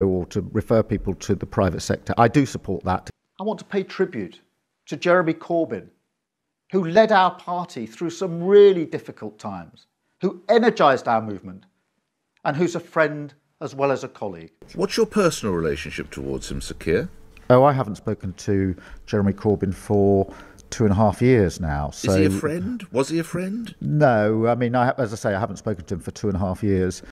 or to refer people to the private sector. I do support that. I want to pay tribute to Jeremy Corbyn, who led our party through some really difficult times, who energised our movement, and who's a friend as well as a colleague. What's your personal relationship towards him, Sir Oh, I haven't spoken to Jeremy Corbyn for two and a half years now. So Is he a friend? Was he a friend? No, I mean, I, as I say, I haven't spoken to him for two and a half years.